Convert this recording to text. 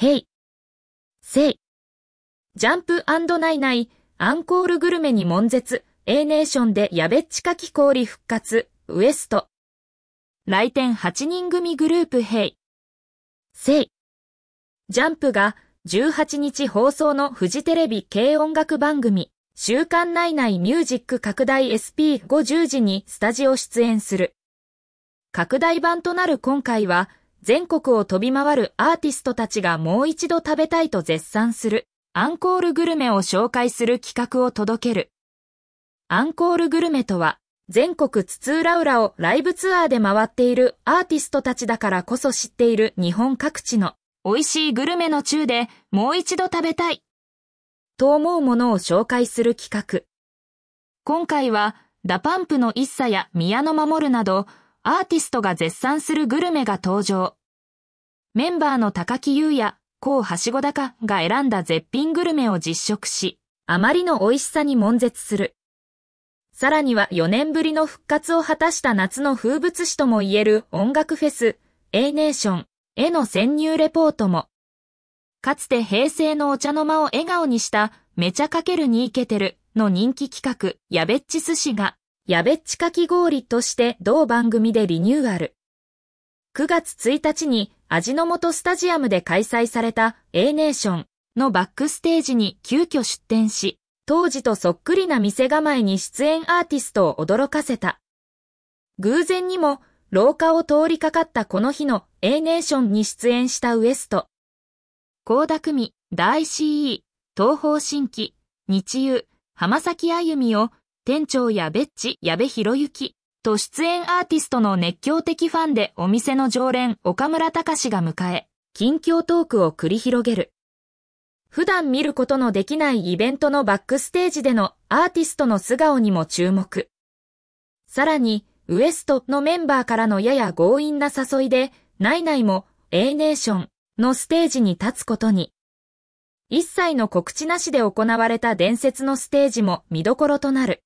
ヘイ、セイ、ジャンプナイナイ、アンコールグルメに悶絶、A ネーションでやべっちかき氷復活、ウエスト。来店8人組グループヘイ、セイ。ジャンプが18日放送のフジテレビ軽音楽番組、週刊内内ミュージック拡大 SP50 時にスタジオ出演する。拡大版となる今回は、全国を飛び回るアーティストたちがもう一度食べたいと絶賛する、アンコールグルメを紹介する企画を届ける。アンコールグルメとは、全国津々浦々をライブツアーで回っているアーティストたちだからこそ知っている日本各地の美味しいグルメの中でもう一度食べたい。と思うものを紹介する企画。今回は、 DA PUMP の ISSA や宮野真守など、アーティストが絶賛するグルメが登場。メンバーの髙木雄也、高はしご高が選んだ絶品グルメを実食し、あまりの美味しさに悶絶する。さらには4年ぶりの復活を果たした夏の風物詩とも言える音楽フェス、 a-nation。への潜入レポートも。かつて平成のお茶の間を笑顔にしためちゃかけるにいけてるの人気企画やべっち寿司がやべっちかき氷として同番組でリニューアル。9月1日に味の素スタジアムで開催された A ネーションのバックステージに急遽出展し、当時とそっくりな店構えに出演アーティストを驚かせた。偶然にも廊下を通りかかったこの日の A ネーションに出演したウエスト。高田組、大 CE、東方新規、日遊、浜崎あゆみを、店長やべっち、矢部博之と出演アーティストの熱狂的ファンでお店の常連岡村隆史が迎え、近況トークを繰り広げる。普段見ることのできないイベントのバックステージでのアーティストの素顔にも注目。さらに、ウエストのメンバーからのやや強引な誘いで、ナイナイも A ネーションのステージに立つことに。一切の告知なしで行われた伝説のステージも見どころとなる。